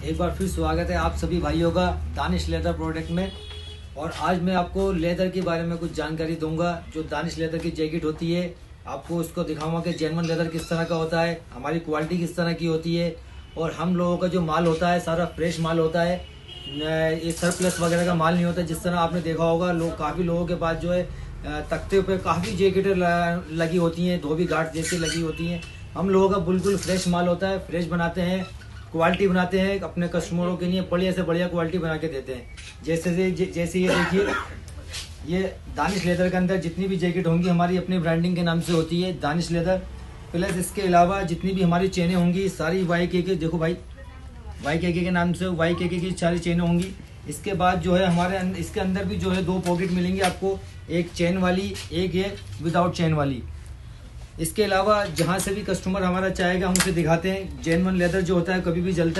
एक बार फिर स्वागत है आप सभी भाइयों का दानिश लेदर प्रोडक्ट में। और आज मैं आपको लेदर के बारे में कुछ जानकारी दूँगा। जो दानिश लेदर की जैकेट होती है, आपको उसको दिखाऊँगा कि जेनवन लेदर किस तरह का होता है, हमारी क्वालिटी किस तरह की होती है। और हम लोगों का जो माल होता है, सारा फ्रेश माल होता है ये सरप्लस वगैरह का माल नहीं होता, जिस तरह आपने देखा होगा, लोग, काफ़ी लोगों के पास जो है तख्ते पे काफ़ी जैकेटें लगी होती हैं, धोबी घाट जैसी लगी होती हैं। हम लोगों का बिल्कुल फ्रेश माल होता है फ्रेश बनाते हैं। क्वालिटी बनाते हैं अपने कस्टमरों के लिए बढ़िया से बढ़िया क्वालिटी बना के देते हैं। जैसे जैसे ये देखिए ये दानिश लेदर के अंदर जितनी भी जैकेट होंगी हमारी अपनी ब्रांडिंग के नाम से होती है दानिश लेदर प्लस इसके अलावा जितनी भी हमारी चेनें होंगी सारी वाई के के देखो भाई वाई के के के नाम से वाई के के की सारी चेनें होंगी। इसके बाद जो है हमारे अं-, इसके अंदर भी जो है दो पॉकेट मिलेंगी आपको एक चेन वाली एक है विदाउट चेन वाली। इसके अलावा जहाँ से भी कस्टमर हमारा चाहेगा, हम उसे दिखाते हैं। जेनवन लेदर जो होता है, कभी भी जलता